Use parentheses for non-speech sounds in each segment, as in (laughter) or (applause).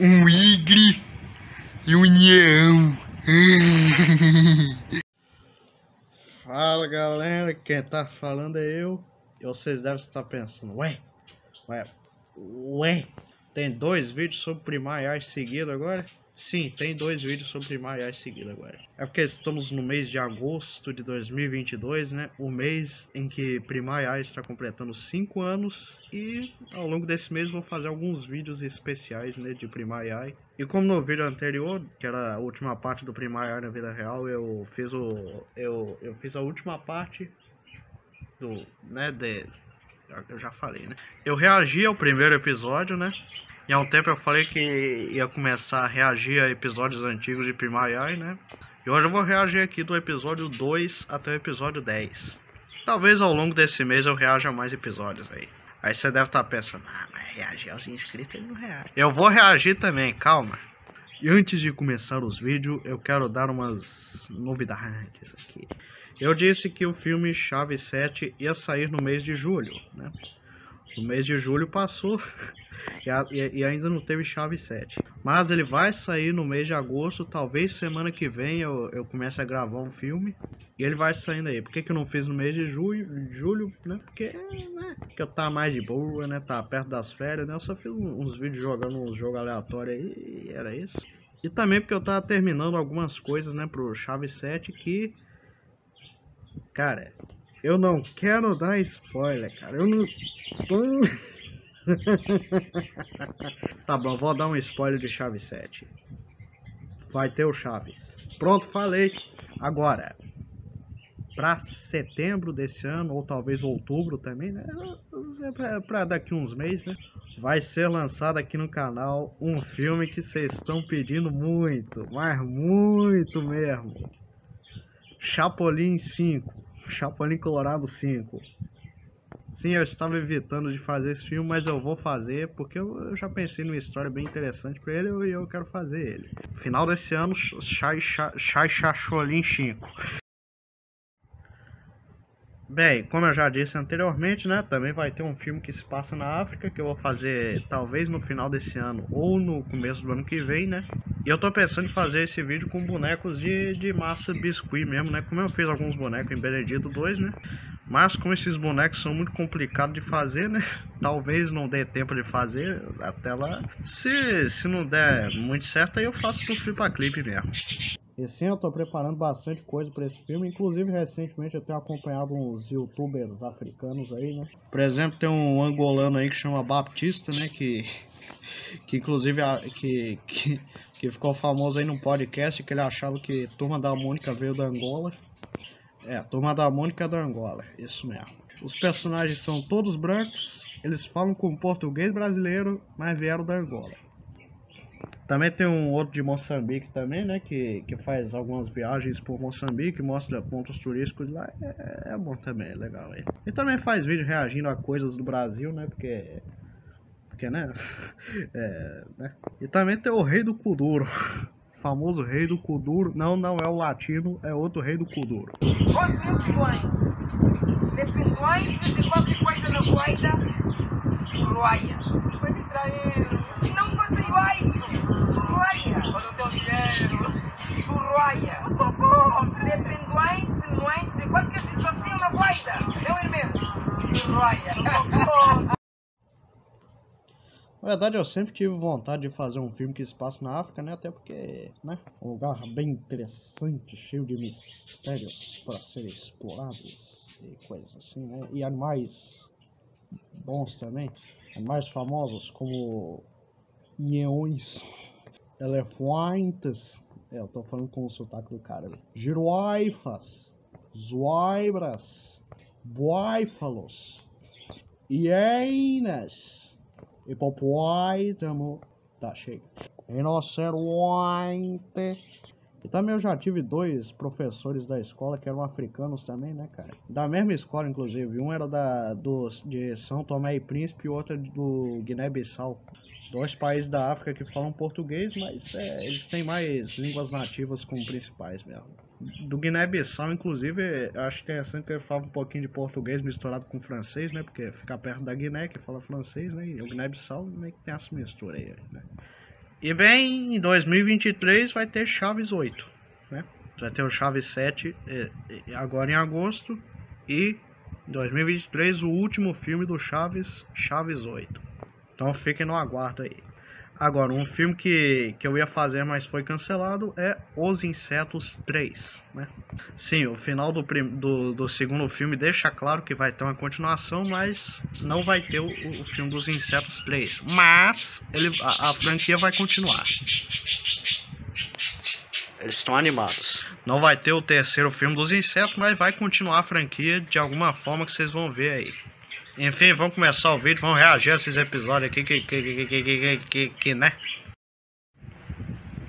um igre e um leão. (laughs) Fala galera, quem tá falando é eu. E vocês devem estar pensando, ué, ué, ué, tem dois vídeos sobre Primaias seguidos agora? Sim, tem dois vídeos sobre Maiás seguido agora. É porque estamos no mês de agosto de 2022, né? O mês em que Primaiás está completando 5 anos e ao longo desse mês vou fazer alguns vídeos especiais, né, de Primaiai. E como no vídeo anterior, que era a última parte do Primaiai na vida real, eu fiz o eu eu fiz a última parte do, né, de eu já falei, né? Eu reagi ao primeiro episódio, né? E há um tempo eu falei que ia começar a reagir a episódios antigos de Primaiai, né? E hoje eu vou reagir aqui do episódio 2 até o episódio 10. Talvez ao longo desse mês eu reaja a mais episódios aí. Aí você deve estar pensando, ah, mas reagir aos inscritos ele não reage. Eu vou reagir também, calma. E antes de começar os vídeos, eu quero dar umas novidades aqui. Eu disse que o filme Chave 7 ia sair no mês de julho, né? O mês de julho passou (laughs) e, e, ainda não teve chave 7. Mas ele vai sair no mês de agosto, talvez semana que vem eu, eu comece a gravar um filme. E ele vai saindo aí. Por que, que eu não fiz no mês de julho, julho né? Porque, né? Porque eu tá mais de boa, né? Tá perto das férias, né? Eu só fiz uns vídeos jogando uns jogos aleatórios aí e era isso. E também porque eu tava terminando algumas coisas, né? Pro chave 7 que... Cara, eu não quero dar spoiler, cara. Eu não... (laughs) tá bom, vou dar um spoiler de Chave 7. Vai ter o Chaves. Pronto, falei. Agora, para setembro desse ano, ou talvez outubro também, né? Para daqui uns meses, né? Vai ser lançado aqui no canal um filme que vocês estão pedindo muito, mas muito mesmo. Chapolin 5. Chapolin Colorado 5. Sim, eu estava evitando de fazer esse filme, mas eu vou fazer porque eu, já pensei numa história bem interessante para ele e eu, quero fazer ele. Final desse ano, Chai Chacholin 5. Bem, como eu já disse anteriormente, né, também vai ter um filme que se passa na África que eu vou fazer talvez no final desse ano ou no começo do ano que vem, né? E eu tô pensando em fazer esse vídeo com bonecos de, de massa biscuit mesmo, né? Como eu fiz alguns bonecos em Benedito 2, né? Mas como esses bonecos são muito complicados de fazer, né? (laughs) Talvez não dê tempo de fazer até lá. Se, se não der muito certo, aí eu faço no Flipa Clip mesmo. E sim, eu tô preparando bastante coisa para esse filme. Inclusive, recentemente eu tenho acompanhado uns youtubers africanos aí, né? Por exemplo, tem um angolano aí que chama Baptista, né? Que, que inclusive que, que, que ficou famoso aí no podcast que ele achava que Turma da Mônica veio da Angola. É, Turma da Mônica é da Angola, isso mesmo. Os personagens são todos brancos, eles falam com português brasileiro, mas vieram da Angola. Também tem um outro de Moçambique também, né? Que, que faz algumas viagens por Moçambique, mostra pontos turísticos lá. É, é bom também, é legal aí. E também faz vídeo reagindo a coisas do Brasil, né? Porque. Porque, né? (laughs) É, né? E também tem o Rei do Kuduro. (laughs) famoso Rei do Kuduro. Não, não é o latino, é outro Rei do Kuduro. Bem, dependente de qualquer coisa na guaida, Suruaia. Vai me trair. Não faça isso. Suruaia. Olha o teu dinheiro. Suruaia. Dependente, doente de qualquer situação na guaida. Meu irmão. Suruaia. Na verdade, eu sempre tive vontade de fazer um filme que se passa na África, né? Até porque, né? Um lugar bem interessante, cheio de mistérios para serem explorados e coisas assim, né? E animais bons também. Animais famosos como leões, elefantes. É, eu tô falando com o sotaque do cara ali. Giroifas, zoibras, buáfalos, hienas hipopótamo, tá, chega, rinoceronte, E também eu já tive dois professores da escola que eram africanos também, né, cara? Da mesma escola, inclusive. Um era da, do, de São Tomé e Príncipe e outro do Guiné-Bissau. Dois países da África que falam português, mas é, eles têm mais línguas nativas como principais mesmo. Do Guiné-Bissau, inclusive, acho interessante que ele fala um pouquinho de português misturado com francês, né? Porque fica perto da Guiné, que fala francês, né? E o Guiné-Bissau meio que tem essa mistura aí, né? E bem, em 2023 vai ter Chaves 8, né? Vai ter o Chaves 7 agora em agosto e em 2023 o último filme do Chaves, Chaves 8. Então fiquem no aguardo aí. Agora, um filme que, que eu ia fazer, mas foi cancelado, é Os Insetos 3, né? Sim, o final do, do, do segundo filme deixa claro que vai ter uma continuação, mas não vai ter o, o filme dos Insetos 3. Mas ele, a, a franquia vai continuar. Eles estão animados. Não vai ter o terceiro filme dos insetos, mas vai continuar a franquia de alguma forma que vocês vão ver aí. Enfim, vamos começar o vídeo, vamos reagir a esses episódios aqui que, que, que, que, que, né?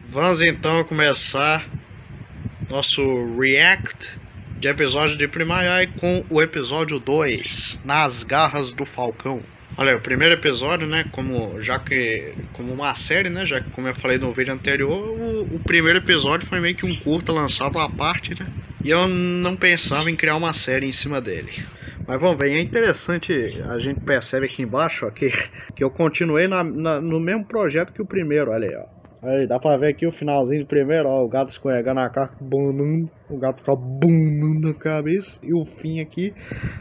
Vamos então começar nosso react de episódio de Primaiai com o episódio 2, Nas Garras do Falcão. Olha, o primeiro episódio, né, como já que como uma série, né, já que como eu falei no vídeo anterior, o, o primeiro episódio foi meio que um curta lançado à parte, né? E eu não pensava em criar uma série em cima dele. Mas vamos ver, é interessante, a gente percebe aqui embaixo ó, que, que eu continuei na, na, no mesmo projeto que o primeiro, olha aí, ó. Aí, dá pra ver aqui o finalzinho do primeiro, ó, o gato escorregando a cara, banando, o gato fica banando na cabeça, e o fim aqui,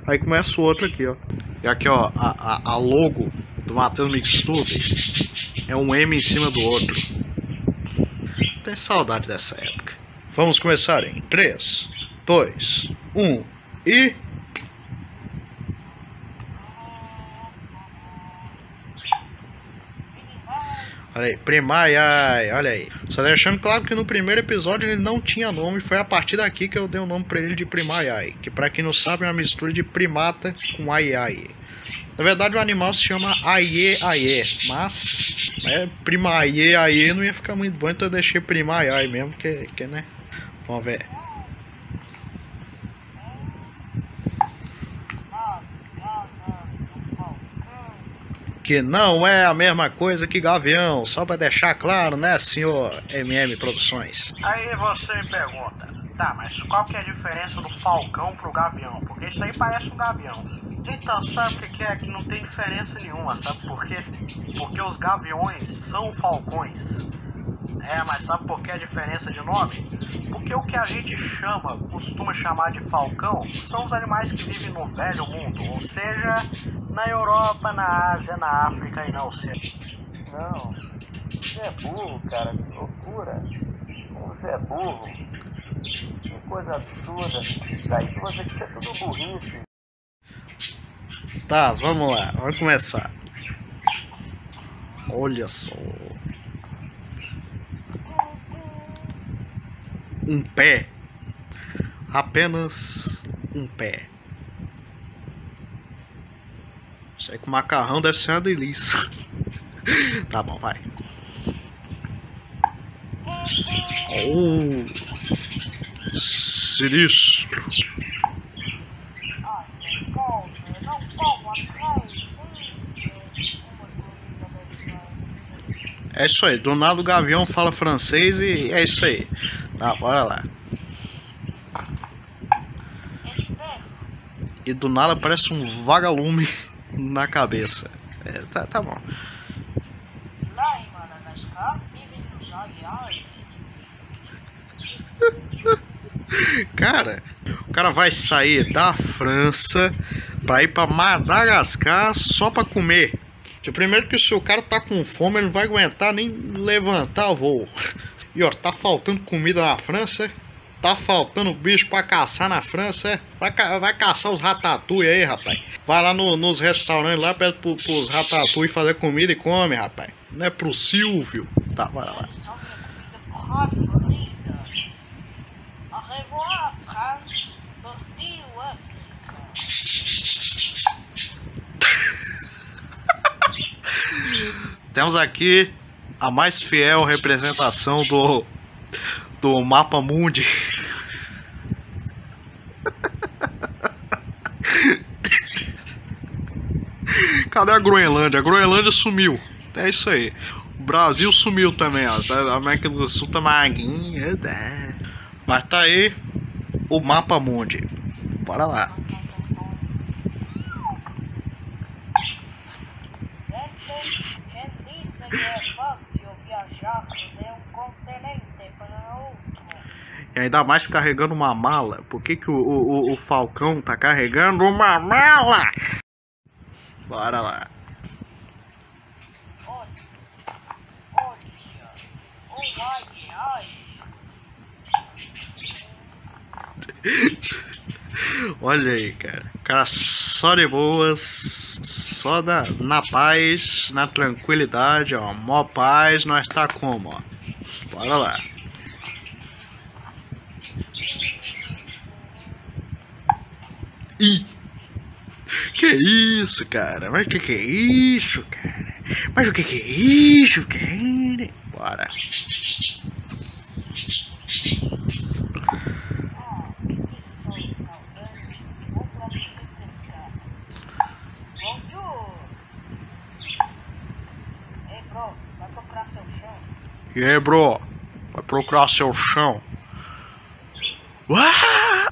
aí começa o outro aqui, ó. E aqui, ó, a, a, a logo do Matheus Mixtube é um M em cima do outro. Tem saudade dessa época. Vamos começar em 3, 2, 1 e... Olha aí, Primaiai, olha aí. Só deixando claro que no primeiro episódio ele não tinha nome, foi a partir daqui que eu dei o nome pra ele de Primaiai, que pra quem não sabe é uma mistura de primata com aiai. Na verdade o animal se chama Aie Aie, mas né, Primaiai Aie não ia ficar muito bom, então eu deixei Primaiai mesmo, que, que né? Vamos ver. Que não é a mesma coisa que Gavião, só para deixar claro, né, senhor MM Produções? Aí você pergunta, tá, mas qual que é a diferença do Falcão pro Gavião? Porque isso aí parece um Gavião. Então, sabe o que é que não tem diferença nenhuma, sabe por quê? Porque os gaviões são falcões. É, mas sabe por que a diferença de nome? Porque o que a gente chama, costuma chamar de falcão, são os animais que vivem no velho mundo, ou seja, na Europa, na Ásia, na África e na Oceania. Não, você é burro, cara, que loucura. Você é burro. Que coisa absurda. Daí você que ser tudo burrice. Tá, vamos lá, vamos começar. Olha só. um pé, apenas um pé. Isso aí com macarrão deve ser uma delícia. (laughs) tá bom, vai. Oh, sinistro. É isso aí, do nada o Gavião fala francês e é isso aí. Tá, bora lá. E do nada parece um vagalume na cabeça. É, tá, tá bom. cara, o cara vai sair da França para ir para Madagascar só para comer. Primeiro que se o cara tá com fome, ele não vai aguentar nem levantar o voo. E ó, tá faltando comida na França, Tá faltando bicho pra caçar na França, é? Vai, ca vai caçar os ratatouille aí, rapaz. Vai lá no, nos restaurantes lá, pede pro, pros ratatouille fazer comida e come, rapaz. Não é pro Silvio. Tá, vai lá. (laughs) Temos aqui a mais fiel representação do do mapa mundi. Cadê a Groenlândia? A Groenlândia sumiu. É isso aí. O Brasil sumiu também, ó. A América do Sul tá maguinha. né? Mas tá aí o mapa mundi. Bora lá. É? E ainda mais carregando uma mala. Por que, que o, o, o Falcão tá carregando uma mala? Bora lá. (laughs) Olha, aí, cara. Cara, só de boas, só da, na paz, na tranquilidade, ó. Mó paz, nós tá como, ó. Bora lá. Ih! Que isso, cara? Mas que que é isso, cara? Mas o que que é isso, cara? Bora. E aí, bro? Vai procurar seu chão. Uá!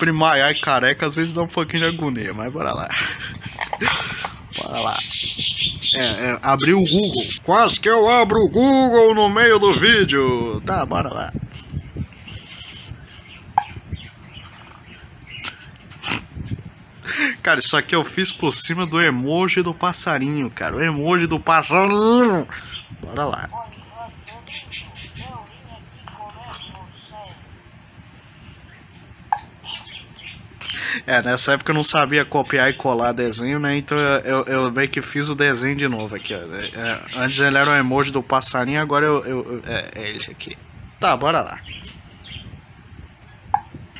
Primaiar e careca às vezes dá um pouquinho de agonia, mas bora lá. Bora lá. É, é, abrir o Google. Quase que eu abro o Google no meio do vídeo. Tá, bora lá. Cara, isso aqui eu fiz por cima do emoji do passarinho, cara. O emoji do passarinho. Bora lá. Olha, Marcelino, eu vim aqui comer você. É, nessa época eu não sabia copiar e colar desenho, né? Então eu, eu, meio que fiz o desenho de novo aqui, ó. É, antes ele era o emoji do passarinho, agora eu, eu, eu- é, é ele aqui. Tá, bora lá.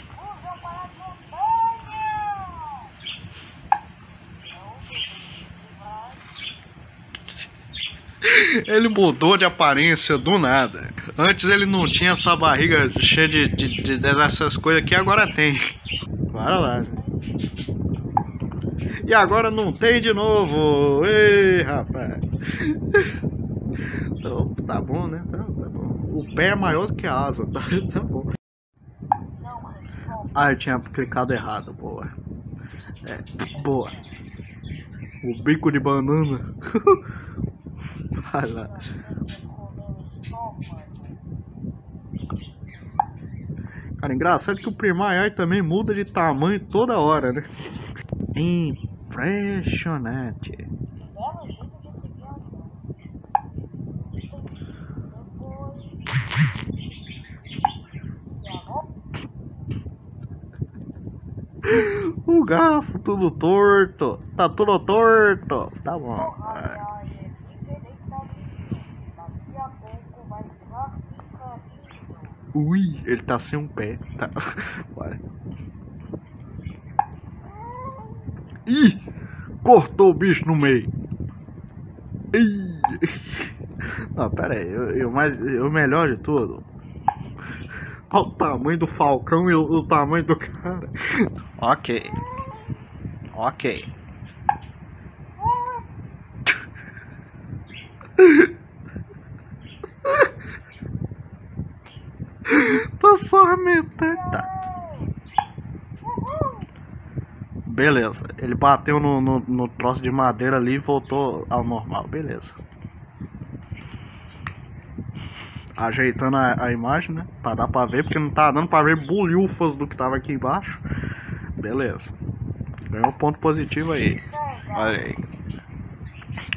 Fuja para as montanhas! Não, vai. Ele mudou de aparência do nada. Antes ele não tinha essa barriga cheia de, de, de- dessas coisas aqui, agora tem. Bora lá. E agora não tem de novo. Ei, rapaz. Então, tá bom, né? Tá, tá bom. O pé é maior do que a asa. Tá, (laughs) tá bom. Ah, eu tinha clicado errado. Boa. É, boa. O bico de banana. (laughs) Estômago. Cara, engraçado que o Primaiai também muda de tamanho toda hora, né? Impressionante. O garfo tudo torto. Tá tudo torto. Tá bom. Porra, É. ai, é diferente daqui. Daqui a pouco vai ficar picadinho. Ui, ele tá sem um pé. Tá. (laughs) Vai. Ih! Cortou o bicho no meio. Ih! (laughs) Não, pera aí. Eu, eu, o melhor de tudo. Olha o tamanho do falcão e o, o tamanho do cara. Ok. Ok. (laughs) Tá só metade. Tá. Beleza. Ele bateu no, no, no troço de madeira ali e voltou ao normal. Beleza. Ajeitando a, a imagem, né? Pra dar pra ver, porque não tá dando pra ver bolhufas do que tava aqui embaixo. Beleza. Ganhou um ponto positivo aí. Olha aí.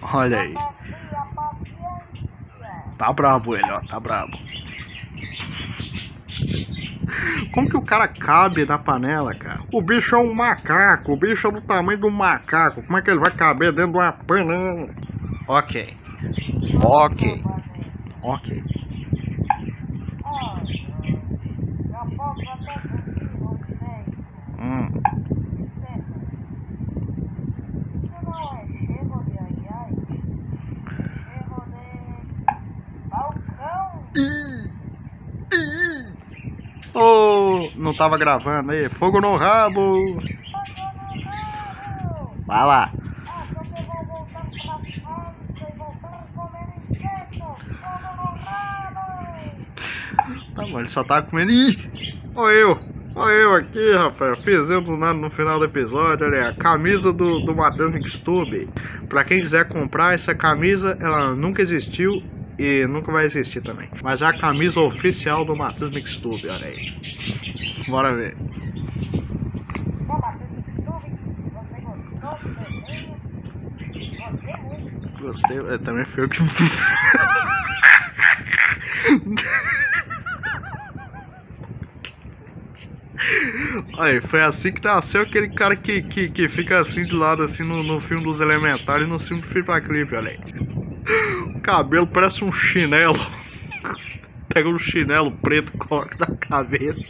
Olha aí. Tá brabo ele, ó. Tá brabo. Como que o cara cabe na panela, cara? O bicho é um macaco. O bicho é do tamanho do macaco. Como é que ele vai caber dentro de uma panela? Ok. Ok. Ok. Curtir você. Hum não é cheiro de ai ai. É cheiro de. Balcão. Ih, ih, não tava gravando aí. Fogo no rabo! Vai lá. Tá bom, ele só tá comendo. Ih! Olha eu! Olha eu aqui, rapaz. Fiz eu do nada no final do episódio. Olha a camisa do, do Matando Mixtube. Pra quem quiser comprar essa camisa, ela nunca existiu e nunca vai existir também. Mas é a camisa oficial do Matheus Mixtube, olha aí. Bora ver. Gostei é, também foi eu que. (laughs) Aí, foi assim que nasceu aquele cara que, que, que fica assim de lado, assim, no, no filme dos Elementares e no filme do Clipe, olha aí. O cabelo parece um chinelo. Pega um chinelo preto, coloca na cabeça.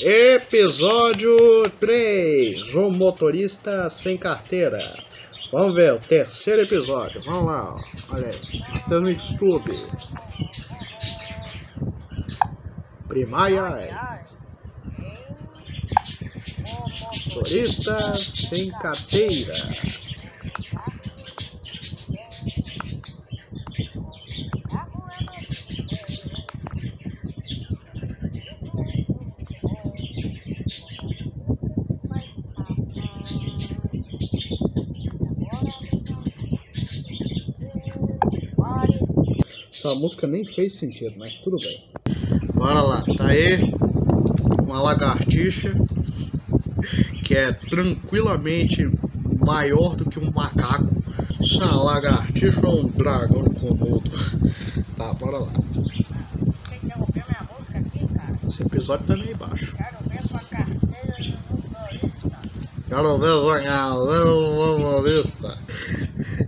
Episódio 3: Um motorista sem carteira. Vamos ver o terceiro episódio. Vamos lá, ó. olha aí. Matheus Mixtube. Primaia. Motorista sem carteira. Essa música nem fez sentido, mas tudo bem. Bora lá, tá aí uma lagartixa que é tranquilamente maior do que um macaco. Essa lagartixa é um dragão de komodo. Tá, bora lá. Esse episódio tá meio baixo. Quero ver sua carteira de motorista.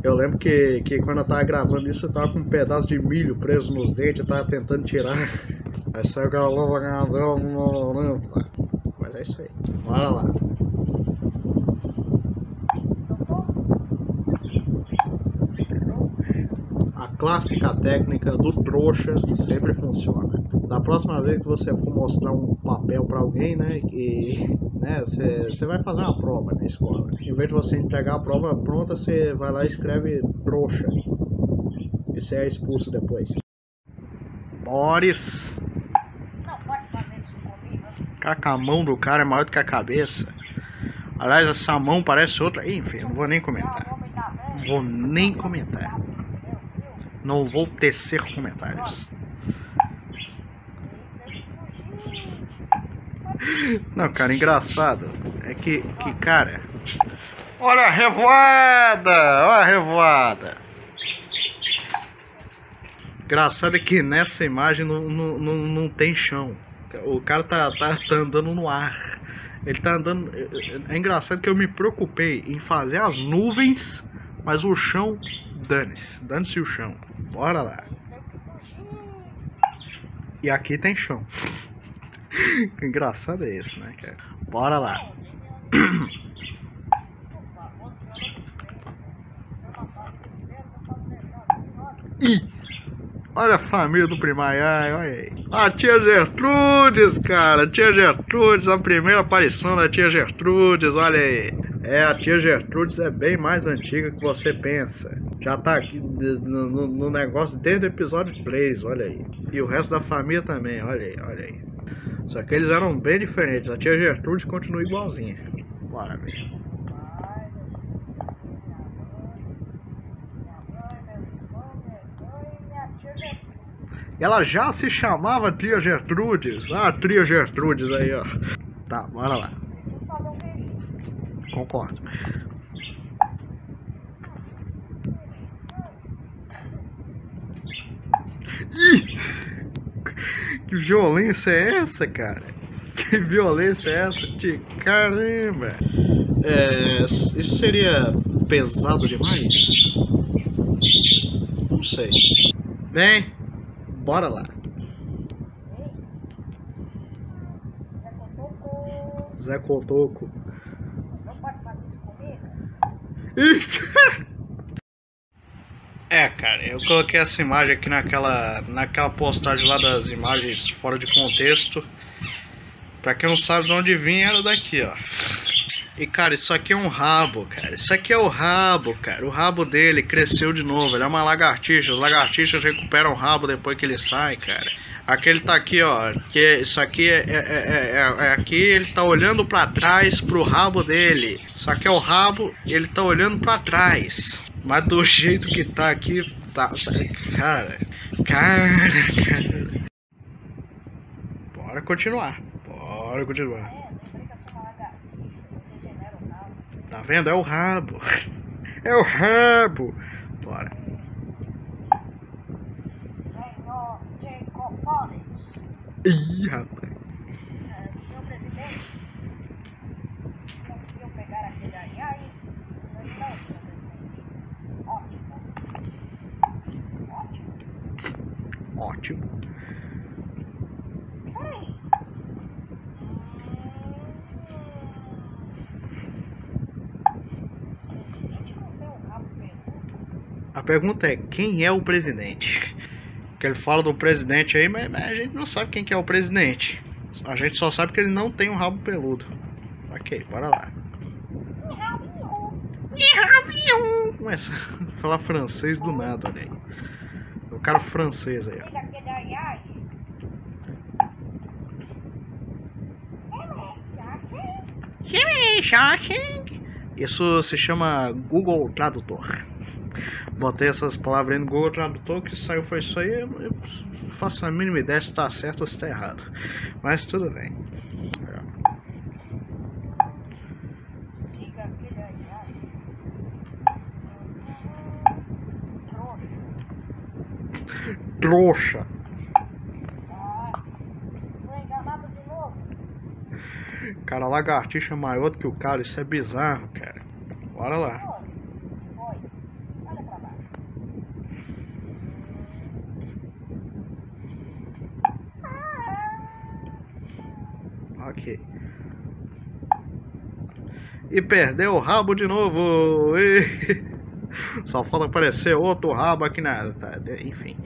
Eu lembro que, que quando eu tava gravando isso, eu tava com um pedaço de milho preso nos dentes, eu tava tentando tirar. Aí saiu aquela ganhadora humorista. Mas é isso aí. Bora lá. A clássica técnica do trouxa sempre funciona. Da próxima vez que você for mostrar um papel para alguém, né, que (laughs) né, você vai fazer uma prova na escola. Em vez de você entregar a prova pronta, você vai lá e escreve trouxa. E você é expulso depois. Boris. Não que a mão do cara é maior do que a cabeça. Aliás, essa mão parece outra. Enfim, não vou nem comentar. Não. Vou nem comentar. Não vou tecer comentários. Não, cara, engraçado é que, que cara. Olha a revoada! Olha a revoada! Engraçado é que nessa imagem não, não, não, não tem chão. O cara tá, tá, tá andando no ar. Ele tá andando. É engraçado que eu me preocupei em fazer as nuvens, mas o chão, dane-se. Dane-se o chão. Bora lá. E aqui tem chão. (laughs) Que engraçado é isso, né, cara? Bora lá. (coughs) Ih! Olha a família do Primaiai, olha aí. A tia Gertrudes, cara. Tia Gertrudes, a primeira aparição da tia Gertrudes, olha aí. É, a tia Gertrudes é bem mais antiga que você pensa. Já tá aqui no, no- no negócio desde o episódio 3, olha aí. E o resto da família também, olha aí, olha aí. Só que eles eram bem diferentes. A tia Gertrudes continua igualzinha. Bora. E ela já se chamava tia Gertrudes. Ah, tia Gertrudes aí, ó. Tá, bora lá. Preciso fazer um beijinho. Concordo. Ih! Que violência é essa, cara? Que violência é essa? De caramba! É, isso seria pesado demais? Não sei. Bem, bora lá. Zé Cotoco, Zé Cotoco. não pode fazer isso comigo? (laughs) É, cara, eu coloquei essa imagem aqui naquela, naquela postagem lá das imagens fora de contexto. Pra quem não sabe de onde vinha, era daqui, ó. E, cara, isso aqui é um rabo, cara. Isso aqui é o rabo, cara. O rabo dele cresceu de novo. Ele é uma lagartixa. As lagartixas recuperam o rabo depois que ele sai, cara. Aquele tá aqui, ó. Que isso aqui é, é, é, é aqui ele tá olhando para trás pro rabo dele. Só que é o rabo, ele tá olhando para trás. Mas do jeito que tá aqui, tá, tá cara, cara, cara. Bora continuar. Bora continuar. Tá vendo? É o rabo. É o rabo. Bora. Collins, Ih, rapaz. eh, senhor presidente, conseguiu pegar aquele aí aí? Não, senhor presidente. Ótimo. Ótimo. Ótimo. Peraí. Hum, presidente não tem um rabo peludo? A pergunta é, quem é o presidente? Porque ele fala do presidente aí, mas, mas a gente não sabe quem que é o presidente. A gente só sabe que ele não tem um rabo peludo. Ok, bora lá. Começa a falar francês do nada, olha aí. O cara francês aí, ó. Isso se chama Google Tradutor. Botei essas palavras aí no Google Tradutor, que saiu foi isso aí. Eu eu faço a mínima ideia se está certo ou se está errado. Mas tudo bem. Trouxa. Trouxa. Ah. Cara, a lagartixa é maior do que o cara. Isso é bizarro, cara. Bora lá. Foi. Foi. Olha pra baixo. Ok. E perdeu o rabo de novo. Ê. (laughs) Só falta aparecer outro rabo aqui na. tá, enfim.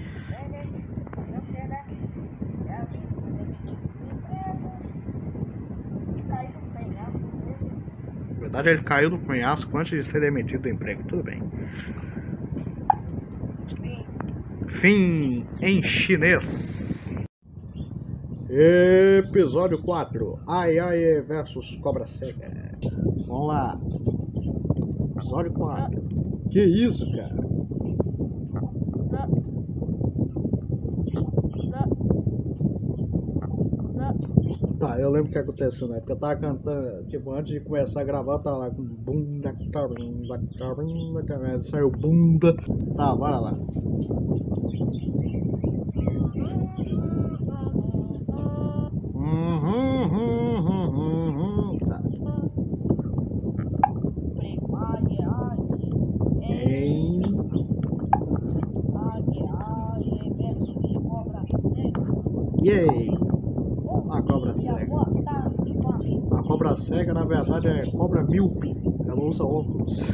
Na verdade, ele caiu no penhasco antes de ser demitido do emprego. Tudo bem. Fim em chinês. Episódio 4. Ai Ai versus Cobra Cega. Vamos lá. Episódio 4. Que isso, cara? Tá, eu lembro o que aconteceu na época. Eu tava cantando, tipo, antes de começar a gravar, tava lá com bunda, caramba, caramba, caramba. Saiu bunda. Tá, bora lá. Uhum, uhum, uhum, uhum. Tá. Em. Yay! A cobra cega. A cobra cega, na verdade, é cobra míope. Ela usa óculos.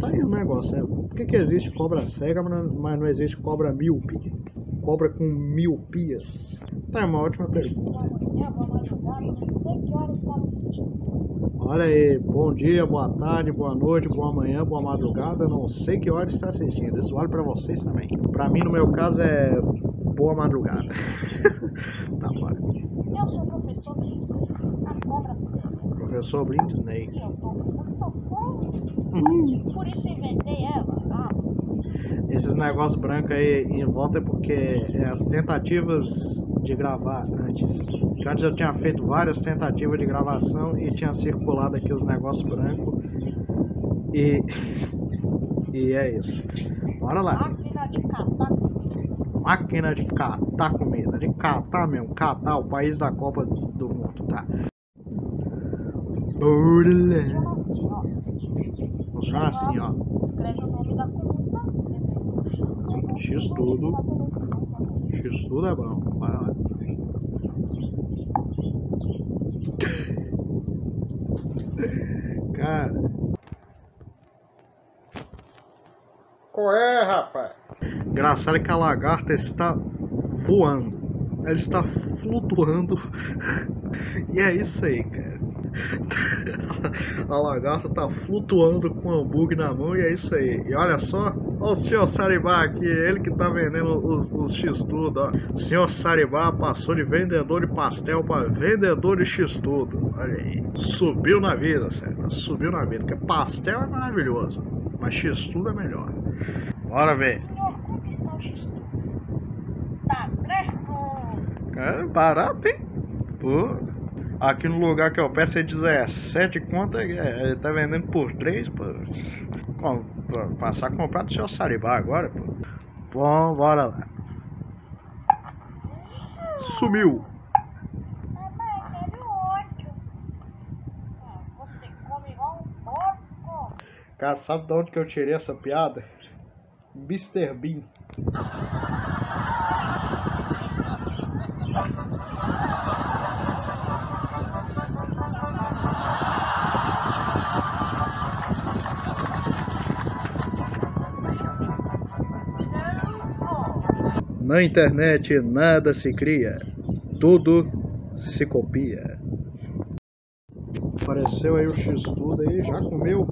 Tá aí o negócio, né? Por que, que existe cobra cega, mas não- existe cobra míope? Cobra com miopias? Tá, é uma ótima pergunta. Olha aí, bom dia, boa tarde, boa noite, boa manhã, boa madrugada. Não sei que hora está assistindo. Isso vale pra vocês também. Pra mim, no meu caso, é boa madrugada. (laughs) tá, bora. Eu sou o professor cega. Professor Blind Snake. Por isso inventei ela. Ah, Esses negócios brancos aí em volta é porque é as tentativas de gravar antes. Que antes eu tinha feito várias tentativas de gravação e tinha circulado aqui os negócios brancos. E. (laughs) E é isso. Bora lá. máquina de catar comida. Máquina de catar comida. De catar mesmo. Catar o país da Copa do Mundo, tá? Bora lá. Funciona assim, ó. Funciona assim, ó. O nome da comida. X tudo. X tudo é bom. Bora lá. Cara, Qual é, rapaz? Engraçado é que a lagarta está voando. Ela está flutuando. (laughs) e é isso aí, cara. (laughs) A lagarta tá flutuando com o hambúrguer na mão e é isso aí. E olha só, olha o senhor Saribá aqui, ele que tá vendendo os, os X-Tudo, ó. O senhor Saribá passou de vendedor de pastel para vendedor de X-Tudo. Olha aí. Subiu na vida, sério. Subiu na vida. Porque pastel é maravilhoso. Mas X-Tudo é melhor. Bora ver. X? Tá. Cara, barato, hein? Pô. Aqui no lugar que eu peço é 17 conto, é, tá vendendo por 3, pô. Com, pô, passar a comprar do seu Saribá agora, pô. Bom, bora lá. Sumiu. Cara, sabe de onde que eu tirei essa piada? Mr. Bean. Na internet nada se cria, tudo se copia. Apareceu aí o X-Tudo aí, já comeu?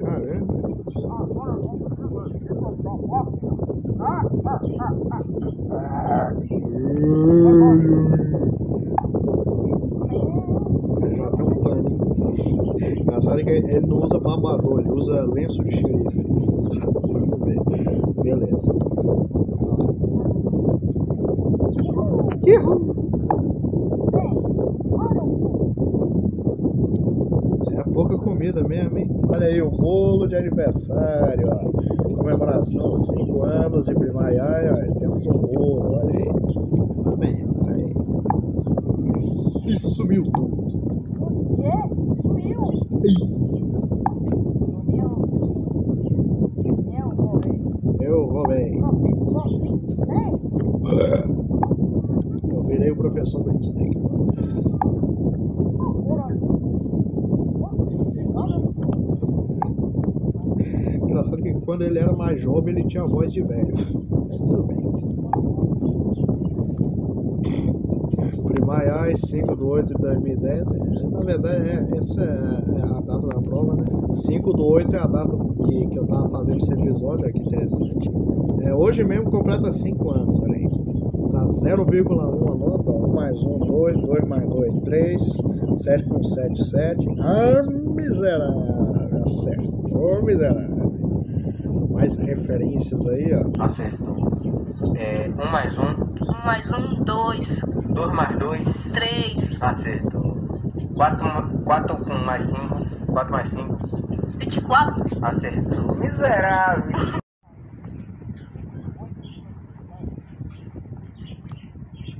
Caramba. Ele já tem um pano. Engraçado é que ele não usa babador, ele usa lenço de xerife. Vamos ver. Beleza. Uhul. É pouca comida mesmo, hein? Olha aí o bolo de aniversário, ó. Comemoração 5 anos de Primaiai, ó. Temos um bolo, olha aí. Tá bem, olha aí. E sumiu tudo. O quê? Sumiu. Ih, Sumiu. Eu vou ver. eu roubei. Professor Pintley? Eu virei o professor Britney agora. Engraçado que quando ele era mais jovem ele tinha a voz de velho. Mas Tudo bem. Primaiai, 5 de 8 de 2010. é, Na verdade, é, essa é, é a data da prova, né? 5 do 8 é a data que, que eu tava fazendo esse episódio, olha que interessante. É, hoje mesmo completa 5 anos, olha aí. Tá 0,1 a nota, ó. 1 mais 1, 2, 2 mais 2, 3, 7 com 7, 7. Ah, miserável, acertou, miserável. Mais referências aí, ó. Acertou. 1 mais 1, Um mais um, dois, 2 mais 2, três, acertou. 4, 4 com mais 5, 4 mais 5, vinte e quatro. acertou. Miserável.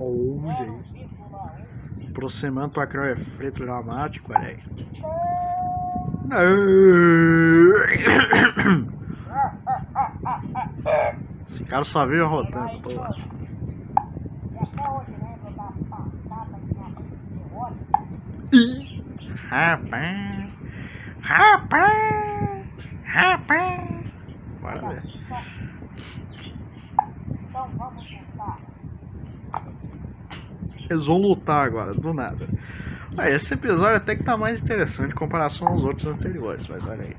Olha aí. Aproximando para criar um efeito dramático, olha aí. Esse cara só veio de óleo. Ih, Rapaz, rapaz, rapaz. Bora ver. Então vamos tentar. Eles vão lutar agora, do nada. Ah, esse episódio até que tá mais interessante em comparação aos outros anteriores, mas olha aí.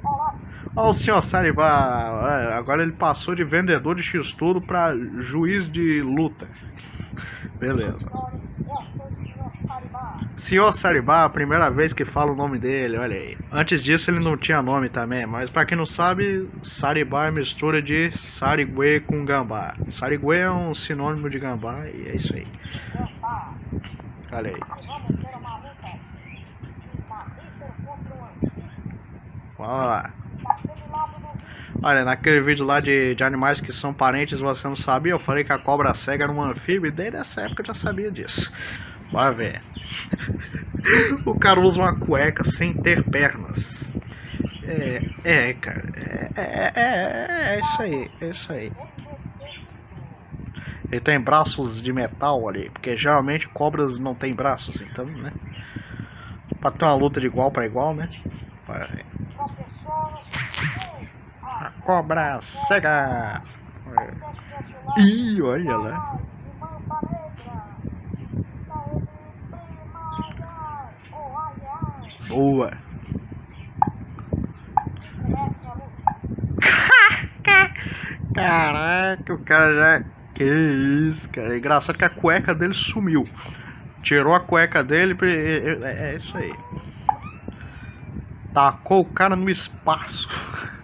Olha o senhor Saribá, olha, agora ele passou de vendedor de X-Tudo pra juiz de luta. Beleza. senhor Saribá. A primeira vez que fala o nome dele, olha aí. Antes disso ele não tinha nome também, mas pra quem não sabe, Saribá é mistura de Sariguê com gambá. Sariguê é um sinônimo de gambá e é isso aí. Olha aí. Vamos ter Olha, naquele vídeo lá de, de animais que são parentes você não sabia, eu falei que a cobra cega era um anfíbio e desde essa época eu já sabia disso. Bora ver. (laughs) o cara usa uma cueca sem ter pernas. É, é, cara. É, é, é, é isso aí, é isso aí. Ele tem braços de metal ali, porque geralmente cobras não têm braços, então, né? Pra ter uma luta de igual pra igual, né? Bora ver. A cobra cega. Ih, olha lá. Boa. (laughs) Caraca, o cara já. Que isso, cara. É engraçado que a cueca dele sumiu. Tirou a cueca dele. É, é isso aí. Tacou o cara no espaço. (laughs)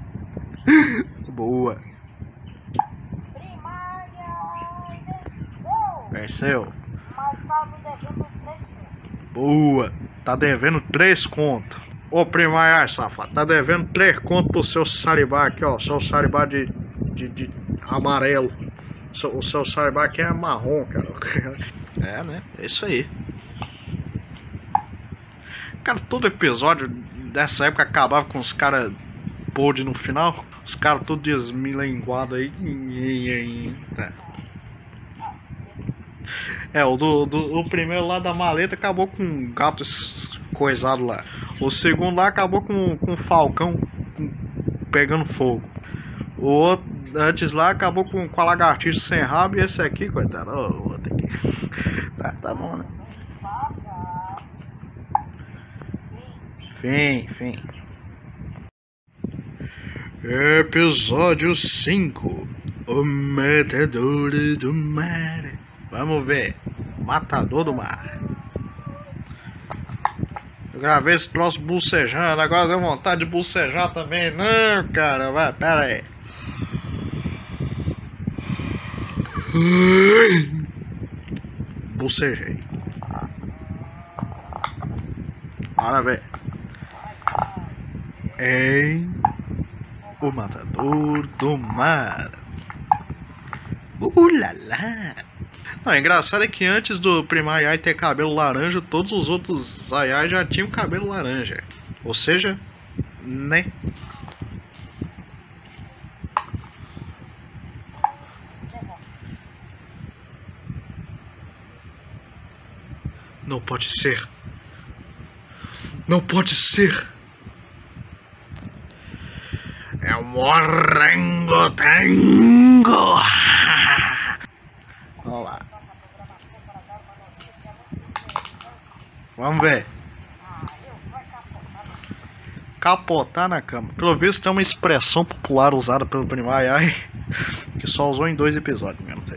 (laughs) Boa. Venceu. Mas tá me devendo. Boa. Tá devendo três contos. Ô primária, safado. Tá devendo três contos pro seu saribá aqui, ó. Seu saribá de, de, de amarelo. O seu saribá aqui é marrom, cara. (laughs) É, né? É isso aí. Cara, todo episódio dessa época acabava com os caras podre no final. Os caras todos desmilinguados aí. É. É, o do, do o primeiro lá da maleta acabou com um gato coisado lá. O segundo lá acabou com, com um falcão pegando fogo. O outro antes lá acabou com, com a lagartixa sem rabo e esse aqui, coitado. que- (laughs) tá, tá bom, né? Fim, fim. Episódio 5 O Matador do Mar. Vamos ver. Matador do Mar. Eu gravei esse troço bucejando, agora deu vontade de bucejar também. Não, cara, vai, pera aí. Bucejei. Bora ver. Em O Matador do Mar. Ulala! Não, o engraçado é que antes do Primar Yai ter cabelo laranja, todos os outros Ayai já tinham cabelo laranja. Ou seja, né? Não pode ser. Não pode ser. É um orangotango. (laughs) Vamos lá. Vamos ver. Capotar na cama. Pelo visto é uma expressão popular usada pelo Primai Ai (laughs) que só usou em dois episódios mesmo, tá?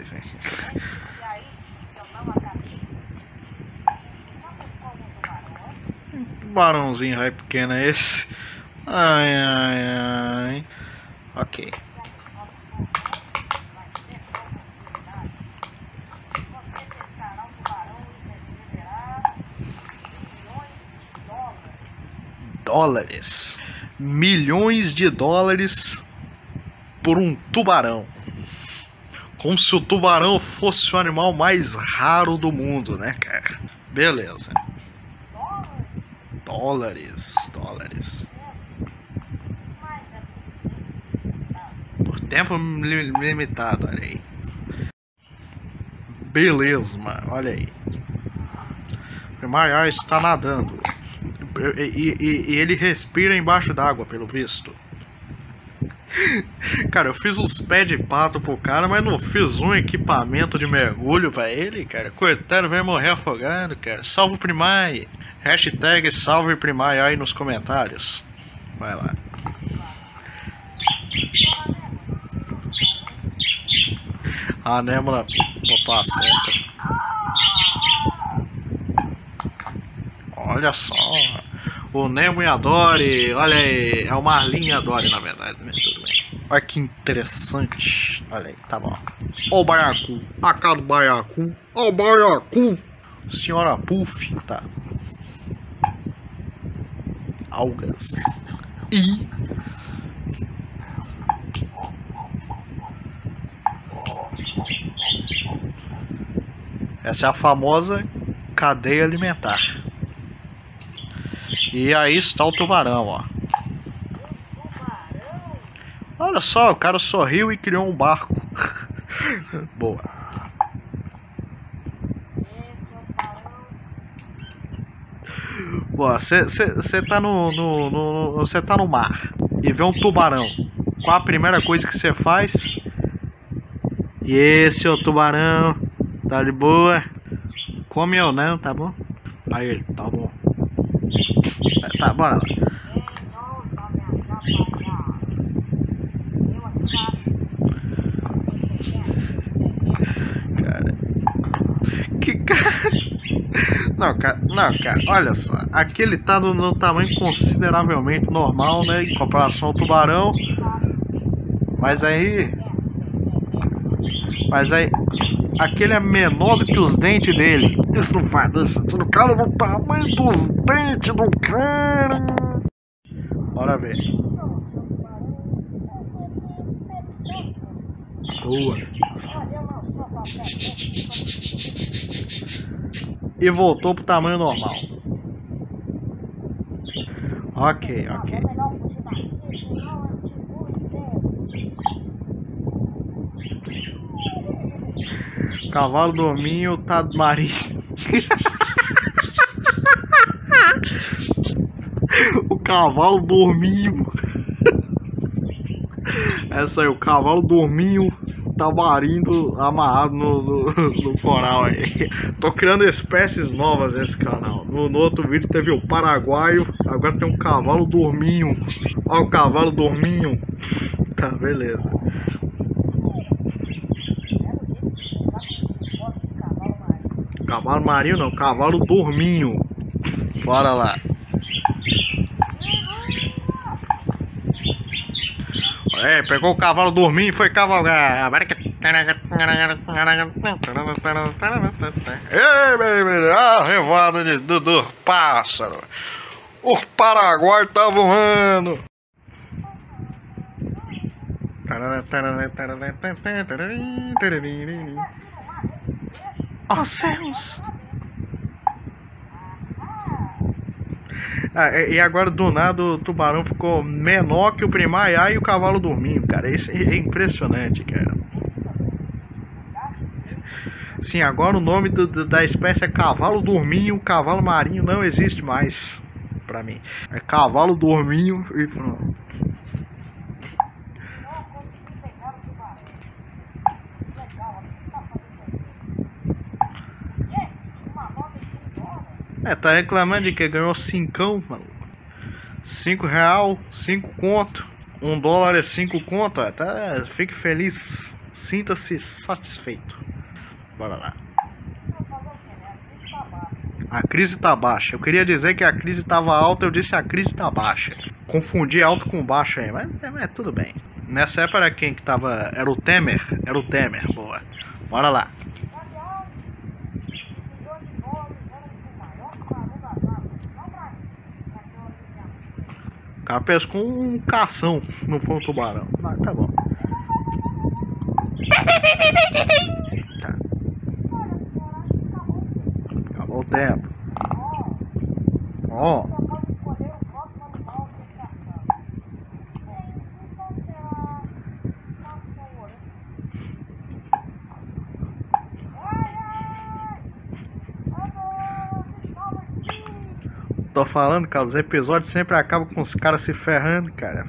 Tubarãozinho (laughs) raio pequeno é esse? Ai, ai, ai. Ok. Dólares. Milhões de dólares por um tubarão. Como se o tubarão fosse o animal mais raro do mundo, né, cara? Beleza. Dólares, dólares. Mas é Por tempo li- limitado, olha aí. Beleza, mano, olha aí. O Maior está nadando. E, e- e- ele respira embaixo d'água, pelo visto. (laughs) Cara, eu fiz uns pés de pato pro cara, mas não fiz um equipamento de mergulho pra ele, cara. Coitado, vai morrer afogado, cara. Salve o Primai. Hashtag salve Primai aí nos comentários. Vai lá. A Nêmora botou a seta. Olha só. O Nemo e a Dory. Olha aí. É o Marlin e a Dory, na verdade. Né? Tudo bem. Olha que interessante. Olha aí, tá bom. Ó o baiacu. A cara do baiacu. Ó o baiacu. Senhora Puff. Tá. Algas. E Essa é a famosa cadeia alimentar. E aí está o tubarão, ó. Olha só, o cara sorriu e criou um barco. (laughs) Boa. é o. Boa, você tá no, no, no, você tá no mar e vê um tubarão. qual a primeira coisa que você faz? E esse, ô tubarão, tá de boa? Come eu não, tá bom? Aí ele, tá bom. Tá, bora lá. Cara. Que cara. Não, cara, não, cara, olha só. Aqui ele tá no, no tamanho consideravelmente normal, né? Em comparação ao tubarão. Mas aí. Mas aí. Aquele é menor do que os dentes dele. Isso não faz sentido. O cara no tamanho dos dentes do cara. Bora ver. Boa. E voltou pro tamanho normal. Ok, ok. Cavalo dominho tá marinho. (laughs) o cavalo dorminho. Essa aí, o cavalo dorminho tá marindo amarrado no, no, no coral aí. Tô criando espécies novas nesse canal. No, no outro vídeo teve o paraguaio, agora tem um cavalo dorminho. Olha o cavalo dorminho. Tá, beleza. Cavalo marinho não, cavalo dorminho. Bora lá. É, pegou o cavalo dorminho e foi cavalgar. Ei, a revada de, do, do pássaro. O Paraguai tá voando. Oh céus! Ah, e e agora do nada o tubarão ficou menor que o primaiá e o cavalo dormindo, cara. Isso é impressionante, cara. Sim, agora o nome do- do- da espécie é cavalo dorminho, cavalo marinho não existe mais pra mim. É cavalo dorminho e pronto. É, tá reclamando de que ganhou cincão, mano. Cinco real, cinco conto. Um dólar é cinco conto. É, tá, fique feliz. Sinta-se satisfeito. Bora lá. A crise tá baixa. Eu queria dizer que a crise tava alta, eu disse a crise tá baixa. Confundi alto com baixo aí, mas, é, mas tudo bem. Nessa época era quem que tava. Era o Temer? Era o Temer, boa. Bora lá. O cara pescou um cação, não foi um tubarão. Mas tá bom. Tá. Acabou o tempo. Ó. Tô falando, cara, os episódios sempre acabam com os caras se ferrando, cara.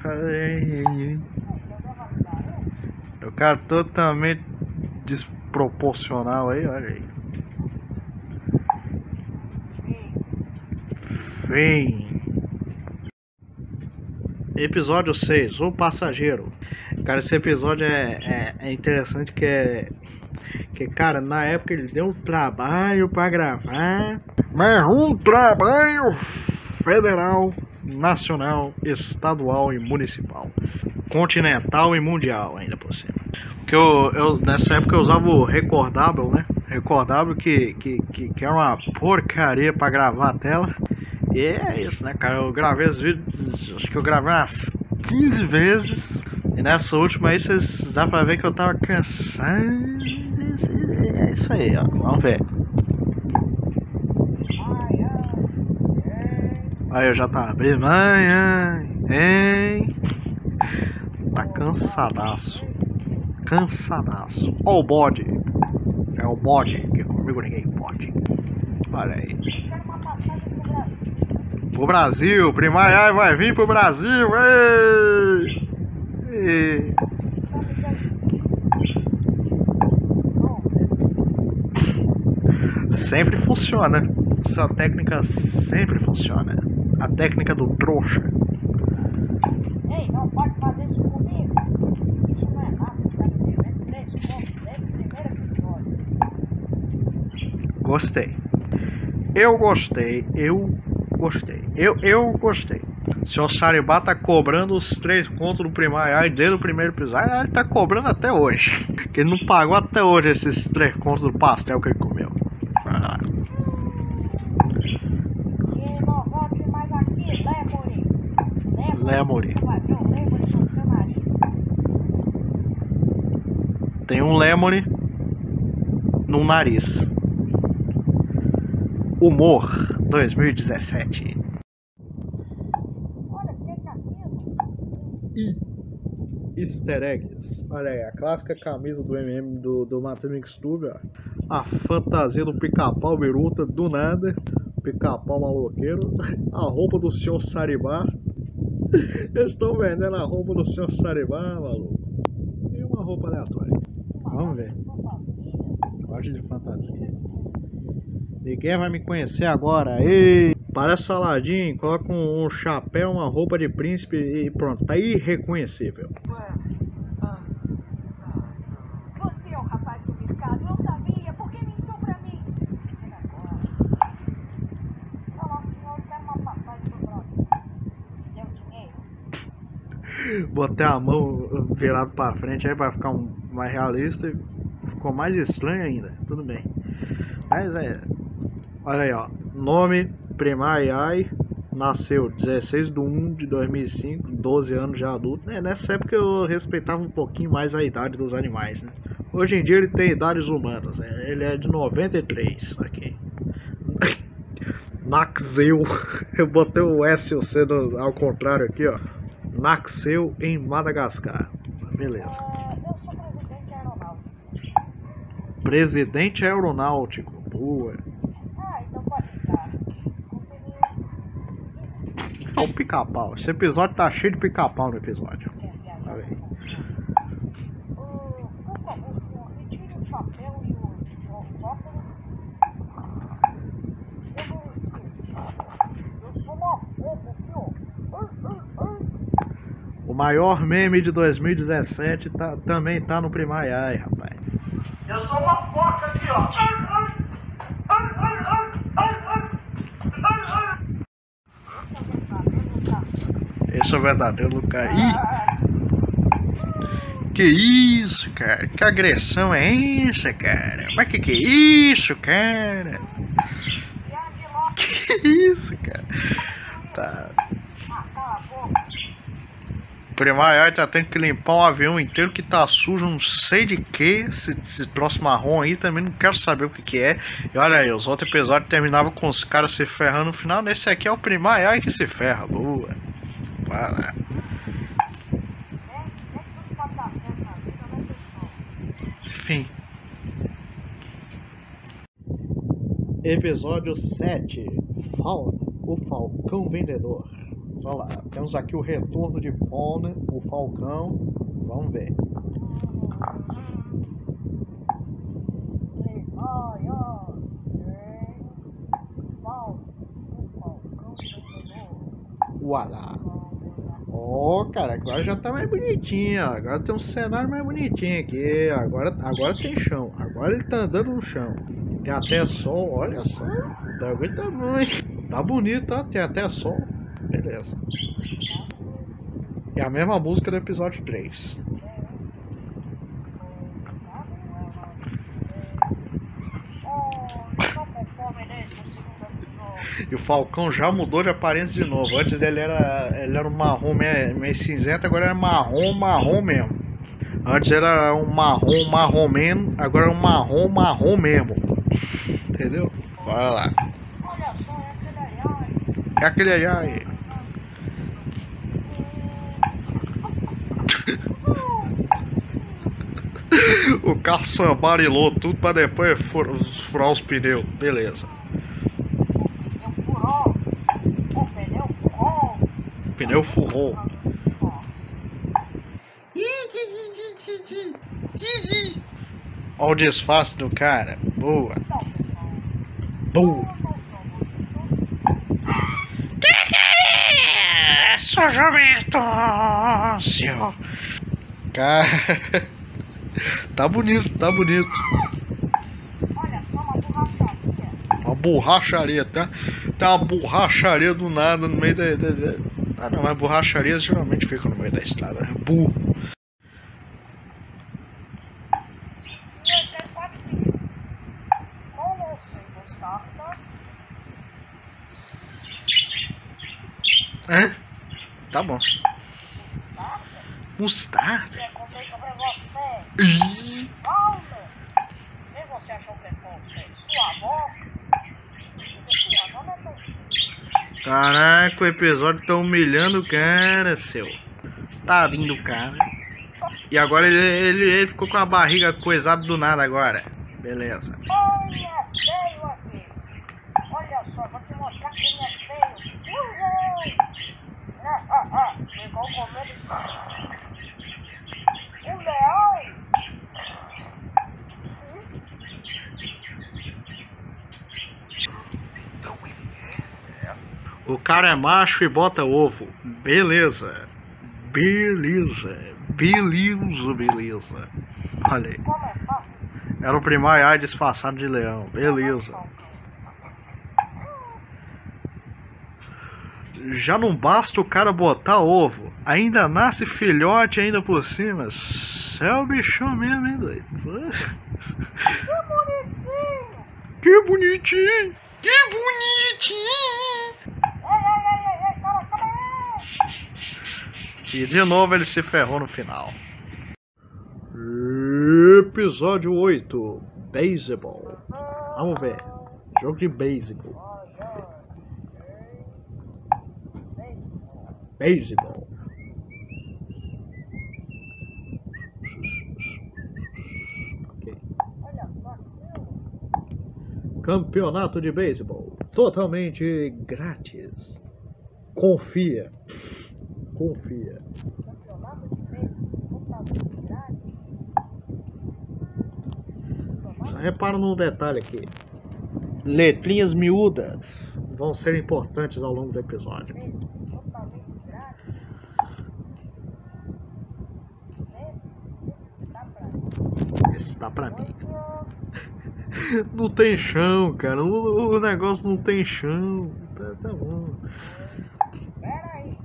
O cara totalmente desproporcional aí, olha aí. Fim. Episódio 6, O Passageiro. Cara, esse episódio é, é, é interessante que é. Que, cara, na época ele deu um trabalho pra gravar. Mas um trabalho federal, nacional, estadual e municipal. Continental e mundial ainda por cima. Que eu, eu nessa época eu usava o recordável, né? Recordável que, que, que, que é uma porcaria pra gravar a tela. E é isso, né, cara? Eu gravei os vídeos, acho que eu gravei umas 15 vezes. E nessa última aí vocês dá pra ver que eu tava cansado. É isso aí, ó. Vamos ver. Aí eu já tá abrindo. Ai, hein? Tá cansadaço. Cansadaço. Ó o bode. É o bode, que comigo ninguém pode. Olha aí. Pro Brasil, Primaiai vai vir pro Brasil, ei! E- Sempre funciona. Essa técnica sempre funciona. A técnica do trouxa. Ei, não pode fazer isso comigo. Isso não é nada. Três pontos desde primeiro episódio. Gostei. Eu gostei. Eu gostei. Eu, eu gostei. O senhor Saribá tá cobrando os três contos do primário desde o primeiro episódio. Ele tá cobrando até hoje. Que ele não pagou até hoje esses três contos do pastel que ele comeu. Ah, E não volte mais aqui, Lemuri. Lemuri. Você vai ver o Lemuri no seu nariz. Tem um lemure no nariz. Humor 2017. Olha, fica aquilo. E easter eggs. Olha aí, a clássica camisa do MM do, do Matrix Tube. A fantasia do pica-pau biruta do nada. Pica-pau maloqueiro. A roupa do senhor Saribá. (laughs) Estão vendendo a roupa do senhor Saribá, maluco. E uma roupa aleatória. Vamos ver. Gosto de fantasia. Ninguém vai me conhecer agora. Ei, parece saladinho, coloca um, chapéu, uma roupa de príncipe e pronto, tá irreconhecível. Você é o rapaz do mercado, eu sabia. Por que mentiu pra mim? Esse negócio. Olá, senhor, quer uma passagem pro Brasil? Deu dinheiro? Botei a mão virado pra frente aí pra ficar um, mais realista ficou mais estranho ainda. Tudo bem. Mas é. Olha aí, ó. Nome Primai Ai. Nasceu 16 de 1 de 2005, 12 anos já adulto. É, nessa época eu respeitava um pouquinho mais a idade dos animais, né? Hoje em dia ele tem idades humanas. né? Ele é de 93 aqui. Naxeu. Eu botei o S e o C ao contrário aqui, ó. Nasceu em Madagascar. Beleza. Presidente aeronáutico. Boa. É o pica-pau. Esse episódio tá cheio de pica-pau no episódio. Quer viajar? Olha aí. Uh, por favor, senhor, retire o chapéu e o óculos. Eu não esqueci. Eu sou uma fofa, senhor. Ai, ai, ai. O maior meme de 2017 tá, também tá no Primaiai, rapaz. Eu sou uma foca aqui, ó. Ai, ai. Ai, ai, ai, ai, ai. Ai, ai. Esse é o verdadeiro Lucas. Ih! Que isso, cara? Que agressão é essa, cara? Mas que que é isso, cara? Que isso, cara? Tá. Primaiai tá tendo que limpar um avião inteiro que tá sujo, não sei de que. Esse, esse troço marrom aí também não quero saber o que que é. E olha aí, os outros episódios terminavam com os caras se ferrando no final. Nesse aqui é o Primaiai que se ferra. Boa. Vai lá. Enfim. Episódio 7 Fauna, o Falcão Vendedor. Olha lá, temos aqui o retorno de Fauna, o Falcão. Vamos ver. Ualá. Ó, cara, agora já tá mais bonitinho. ó. Agora tem um cenário mais bonitinho aqui. Agora, agora tem chão. Agora ele tá andando no chão. Tem até sol, olha só. Bagulho tá muito. Tá bonito, ó. Tem até sol. Beleza. É a mesma música do episódio 3. Oh, não conforme nesse segundo episódio. E o Falcão já mudou de aparência de novo. Antes ele era, ele era um marrom meio, meio cinzento, agora é marrom, marrom mesmo. Antes era um marrom, marrom mesmo, agora é um marrom, marrom mesmo. Entendeu? Bora lá. Olha só, é aquele aí, ai. É aquele aí, aí. O carro sambarilou tudo pra depois fur- furar os pneus. Beleza. Pneu furou. O pneu furou. O pneu furrou. Olha o disfarce do cara. Boa. Boa. É, sou jumento, senhor. Cara. (laughs) Tá bonito, tá bonito. Olha só uma borracharia. Uma borracharia, tá? Tem uma borracharia do nada no meio da. da- da- Ah não, mas borracharias geralmente ficam no meio da estrada. né? Burro. Mostarda? Hã? Tá bom. Mostarda? Mostarda? Eu comprei sobre você. Ih, Calma. Quem você achou que fosse? Sua avó? Sua avó não é tão Caraca, o episódio tá humilhando o cara, seu. Tadinho do cara. E agora ele, ele, ele ficou com a barriga coisada do nada agora. Beleza. Olha, feio aqui. Olha só, vou te mostrar quem é feio. Uhul. Ah, ah, ah. Chegou com O cara é macho e bota ovo. Beleza. Beleza. Beleza, beleza. Olha aí. Era o primaiá disfarçado de leão. Beleza. Já não basta o cara botar ovo. Ainda nasce filhote ainda por cima. Cê é o bichão mesmo, hein, doido? Que bonitinho! Que bonitinho! Ei, ei, ei, ei, ei, calma, calma aí. E de novo ele se ferrou no final. Episódio 8 Baseball. Vamos ver. Jogo de baseball. Baseball. Campeonato de beisebol. Totalmente grátis. Confia. Confia. Só repara num detalhe aqui. Letrinhas miúdas vão ser importantes ao longo do episódio. Esse, esse tá pra mim. (laughs) Não tem chão, cara. O negócio não tem chão. Tá, tá bom. Pera aí.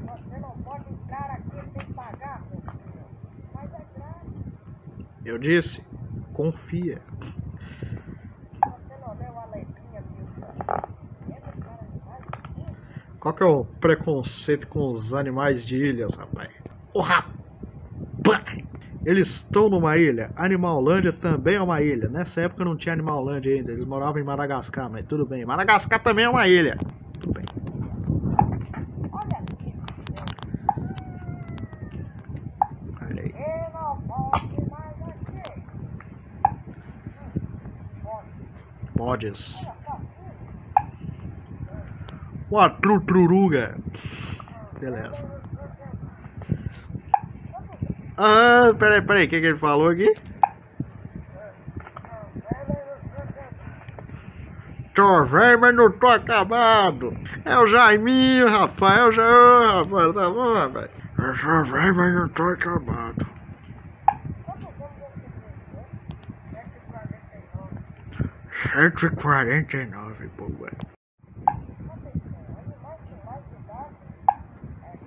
Você não pode entrar aqui sem pagar, meu senhor. Mas é grátis. Eu disse, confia. Qual que é o preconceito com os animais de ilhas, rapaz? Ô rapaz! Eles estão numa ilha. Animalândia também é uma ilha. Nessa época não tinha Animalândia ainda. Eles moravam em Madagascar, mas tudo bem. Madagascar também é uma ilha. Tudo bem. Olha aqui, senhor. Olha aí. Eu não pode mais aqui. Hum, pode. Hum. Uma trutruruga. Beleza. Ah, peraí, peraí. O que, que ele falou aqui? Tô velho, mas não tô acabado. É o Jaiminho, rapaz. É o Jair, rapaz. Tá bom, rapaz? Eu sou velho, mas não tô acabado. Quantos anos você tem, né? 149, boa. Animais com mais de idade é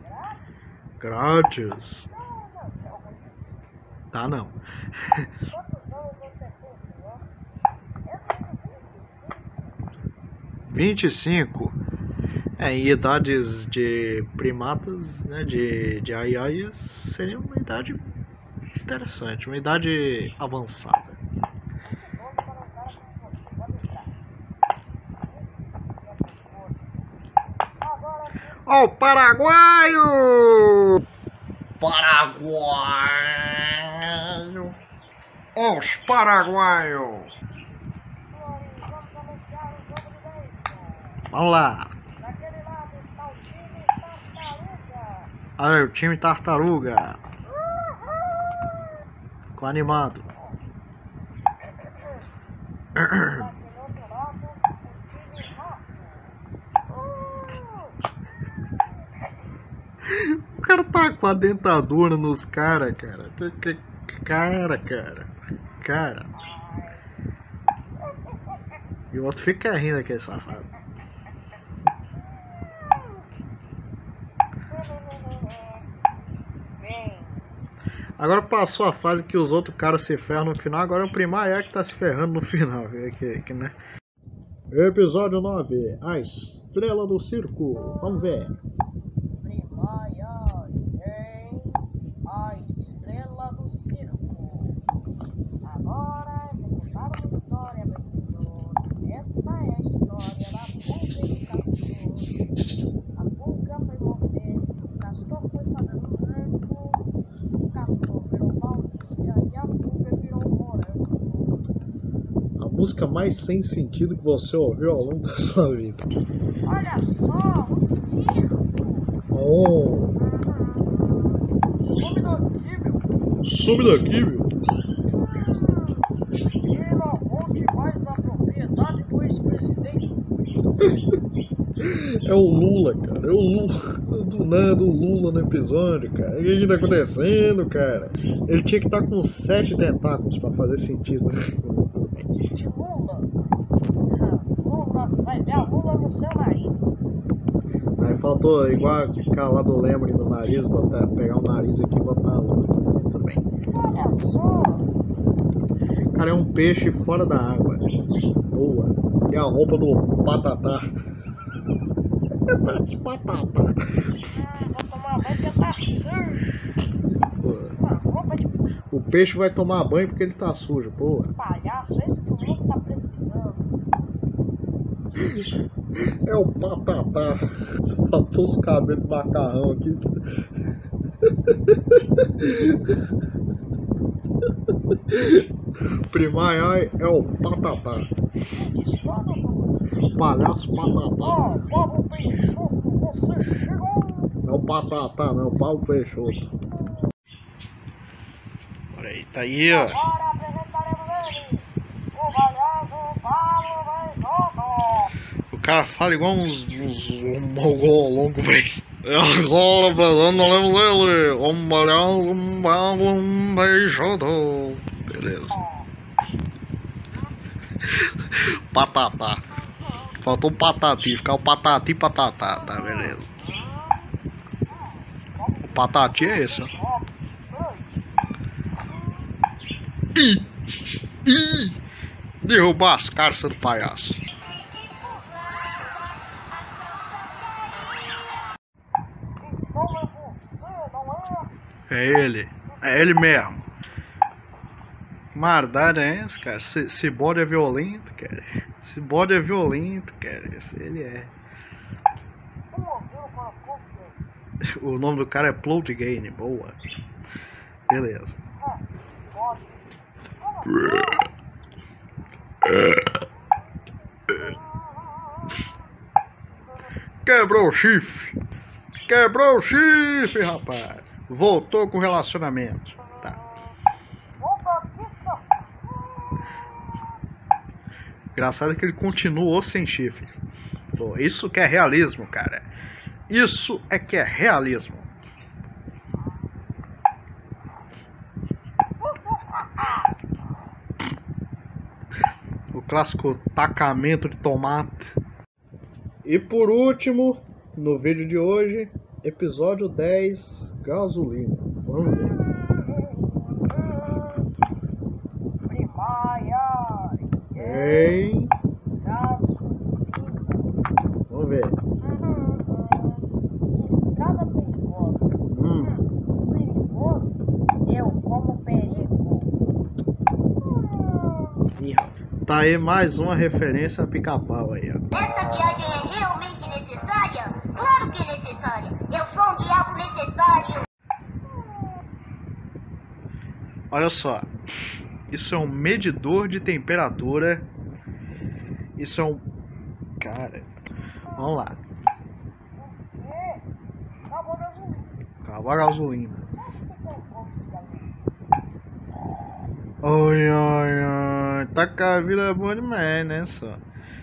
grátis? Tá não. Tenho 25. 25. É, em idades de primatas, né, de, de aiaias, seria uma idade interessante, uma idade avançada. Vamos para um cara como você. Pode entrar. Agora sim. Ó o paraguaio! Paraguaio! Ó os paraguaios! Vamos lá! Daquele lado está o time Tartaruga. Olha o time tartaruga! Ficou animado. (clears throat) Daquele outro lado, o time rápido. Uh! O cara tá com a dentadura nos caras, cara. Cara, cara. Cara. E o outro fica rindo aqui, safado. Agora passou a fase que os outros caras se ferram no final, agora é o Primaiá que tá se ferrando no final. Que, (laughs) que, que, né? Episódio 9, a estrela do circo. Vamos ver. Primaia em a estrela do circo. Agora vou contar uma história, vencedor. Esta é a história da pulga e do castor. A pulga foi morder, o castor foi fazer um rango, o castor virou baunilha e a pulga virou um morango. A música mais sem sentido que você ouviu ao longo da sua vida. Olha só, um circo! Oh, Some daqui, meu! some daqui, meu. E não volte mais da propriedade do ex-presidente. É o Lula, cara. É o Lula. (laughs) Do nada, o Lula no episódio, cara. O que, que tá acontecendo, cara? Ele tinha que estar com sete tentáculos pra fazer sentido. de Lula. Lula, vai ver a Lula no seu nariz. Aí faltou igual lá do Lembre no nariz, botar, pegar o nariz aqui e botar a Lula. Tudo bem. Olha só, Cara, é um peixe fora da água. Boa. E a roupa do patatá. (laughs) Parece patatá. hum, vou tomar banho porque tá sujo. Uma roupa de O peixe vai tomar banho porque ele tá sujo, pô. palhaço, esse que o mundo tá precisando. É o patatá. Faltou os cabelos do macarrão aqui. Primaiai é o patatá. Escola. Palhaço patatá. Ó, Pablo Peixoto, você chegou. Não é o patatá, não, é o Paulo Peixoto. Olha aí, tá aí, ó. Agora apresentaremos ele, o valioso Pablo Peixoto. O cara fala igual uns, uns um mogol longo, velho. Agora, apresentamos ele, um palhaço, Paulo Peixoto. Beleza. Patatá. Faltou patati, ficar o patati patatá, tá, beleza. O patati é esse, ó. Ih! Ih! Derrubar as carças do palhaço. É ele. É ele mesmo. Mardada é esse, cara? Esse, bode é violento, cara. Esse bode é violento, cara. Esse ele é. O nome do cara é Plot Game. Boa. Beleza. Quebrou o chifre. Quebrou o chifre, rapaz. Voltou com o relacionamento. Tá. Volta aqui, só. Engraçado é que ele continuou sem chifre. Pô, isso que é realismo, cara. Isso é que é realismo. O clássico tacamento de tomate. E por último, no vídeo de hoje, episódio 10, gasolina. Vamos ver. Gasolina. Vamos ver. Estrada perigosa. Hum. Perigoso? Eu como perigo. Tá aí mais uma referência a pica-pau aí, ó. Essa viagem é realmente necessária? Claro que é necessária. Eu sou um diabo necessário. Olha só. Isso é um medidor de temperatura. Isso é um. Cara. Vamos lá. É. Acabou a gasolina. Acabou a gasolina. Oi, oi, oi. Tá com a vida boa demais, né, só?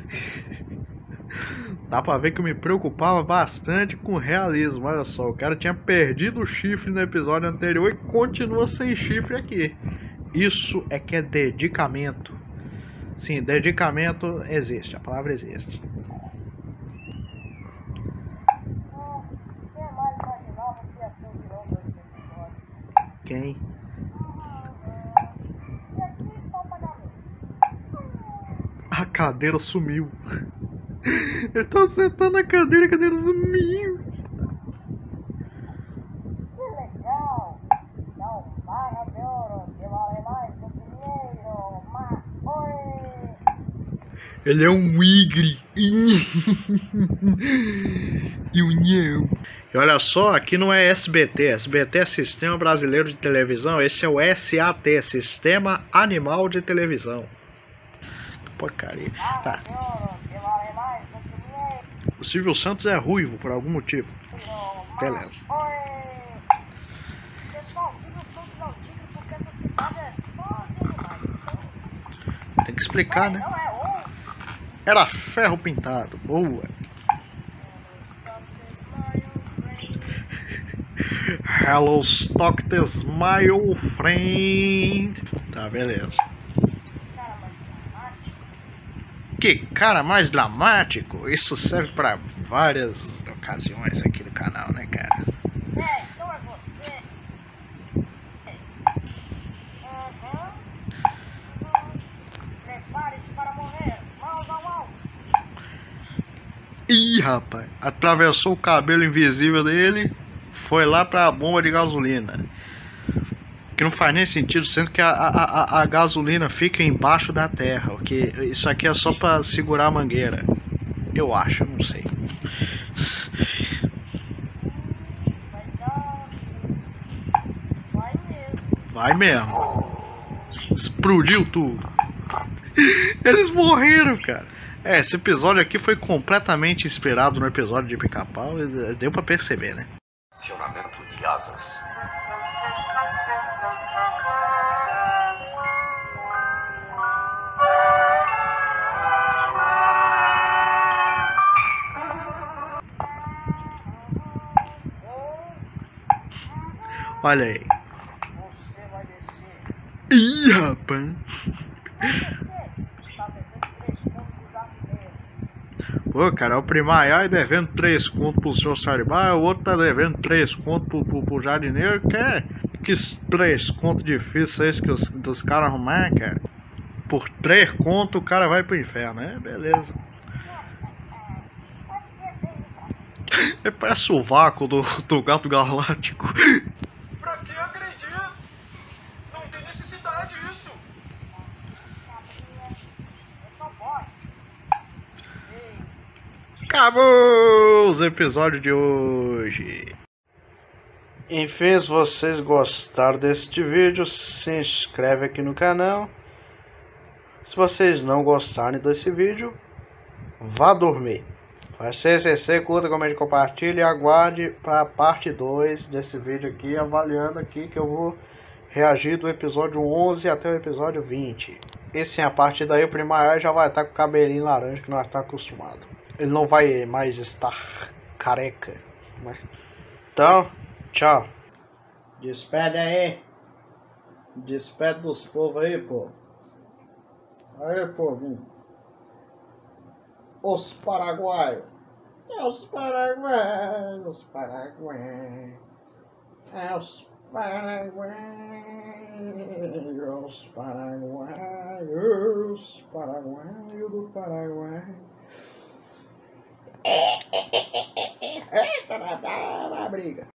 (laughs) Dá pra ver que eu me preocupava bastante com o realismo. Olha só, o cara tinha perdido o chifre no episódio anterior e continua sem chifre aqui. Isso é que é dedicamento. Sim, dedicamento existe, a palavra existe. Quem. A cadeira sumiu. (laughs) Ele tá sentando na cadeira, a cadeira sumiu. Que legal! São barras de ouro que vale mais do que dinheiro. Mas, oi! Ele é um igre. (laughs) e o nhão. E olha só, aqui não é SBT. SBT é Sistema Brasileiro de Televisão. Esse é o SAT, Sistema Animal de Televisão. Que porcaria. Tá. O Silvio Santos é ruivo por algum motivo. Beleza. Tem que explicar, né? É. Era ferro pintado. Boa. Hello, stock the smile, friend. Tá, beleza. Que cara mais dramático. Isso serve pra várias ocasiões aqui do canal, né, cara? É, então é você. Uhum. Uhum. Prepare-se para morrer. Mãos ao alto. Ih, rapaz. Atravessou o cabelo invisível dele. Foi lá pra bomba de gasolina. Que não faz nem sentido, sendo que a, a, a, a gasolina fica embaixo da terra. Porque isso aqui é só pra segurar a mangueira. Eu acho, não sei. Vai mesmo. Explodiu tudo. Eles morreram, cara. É, esse episódio aqui foi completamente inspirado no episódio de Pica-Pau. Deu pra perceber, né? Acionamento de asas. Olha aí. Você vai descer. Ih, rapaz. Está devendo três pontos do jardineiro. Pô, cara, o Primaiá devendo 3 conto pro senhor Saribá, o outro tá devendo 3 conto pro, pro, jardineiro. Que, é- que 3 conto difícil é esse que os, dos caras arrumar, cara? Por 3 conto o cara vai pro inferno, é? Beleza. (laughs) É parece o vácuo do, do gato galáctico. (laughs) Pra que agredir? Não tem necessidade disso. Eu só bote. Ei, Episódios de hoje. Enfim, se vocês gostaram deste vídeo, se inscreve aqui no canal. Se vocês não gostarem desse vídeo, vá dormir. Vai ser CC, curta, comente, compartilhe e aguarde para a parte 2 desse vídeo aqui, avaliando aqui que eu vou reagir do episódio 11 até o episódio 20. E sim, a partir daí o Primário já vai estar com o cabelinho laranja que nós estamos acostumados. Ele não vai mais estar careca. né? Então, tchau. Despede aí. Despede dos povos aí, pô. Aí, povinho. Os paraguaios. É os paraguaios, os paraguaios. É os paraguaios, os paraguaios, paraguaios do Paraguai. (laughs) Eita, vai dar uma briga.